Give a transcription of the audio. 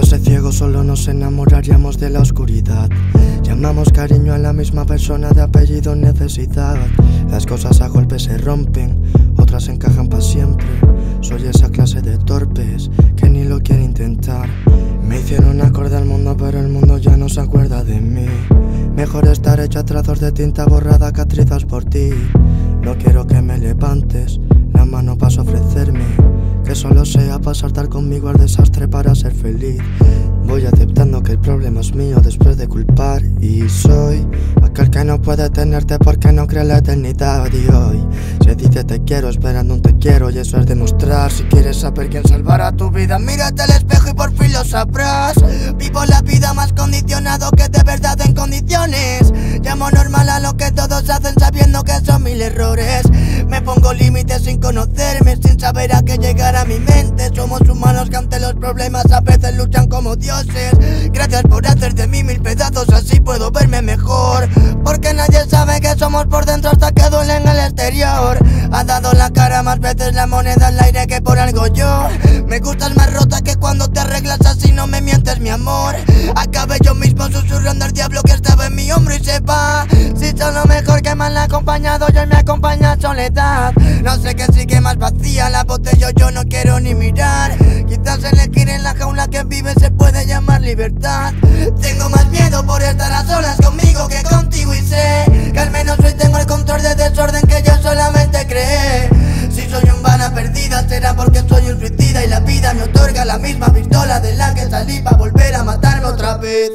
fuese ciego solo nos enamoraríamos de la oscuridad. Llamamos cariño a la misma persona de apellido necesidad. Las cosas a golpes se rompen, otras encajan para siempre. Soy esa clase de torpes que ni lo quiere intentar. Me hicieron acorde al mundo pero el mundo ya no se acuerda de mí. Mejor estar hecho a trazos de tinta borrada que trizas por ti. No quiero que me levantes para saltar conmigo al desastre para ser feliz. Voy aceptando que el problema es mío después de culpar. Y soy aquel que no puede tenerte porque no cree la eternidad. Y hoy se dice te quiero esperando un te quiero Y eso es demostrar. Si quieres saber quién salvará tu vida Mírate al espejo y por fin lo sabrás. Vivo la vida más condicionado que de verdad en condiciones. Llamo normal a lo que todos hacen sabiendo que son mil errores. Me sin conocerme, sin saber a qué llegar a mi mente. Somos humanos que ante los problemas a veces luchan como Dios Gracias por hacer de mí mil pedazos, así puedo verme mejor. Porque nadie sabe que somos por dentro hasta que duele en el exterior. Ha dado la cara más veces la moneda al aire que por algo yo. Me gustas más rota que cuando te arreglas así no me mientes mi amor. Acabé yo mismo susurrando al diablo que estaba en mi hombro y se va acompañado yo me acompaña soledad. No sé qué sigue más vacía la botella yo no quiero ni mirar. Quizás elegir en la jaula que vive se puede llamar libertad. Tengo más miedo por estar a solas conmigo que contigo y sé Que al menos hoy tengo el control de desorden que yo solamente creé. Si soy un bala perdida será porque soy un suicida Y la vida me otorga la misma pistola de la que salí para volver a matarme otra vez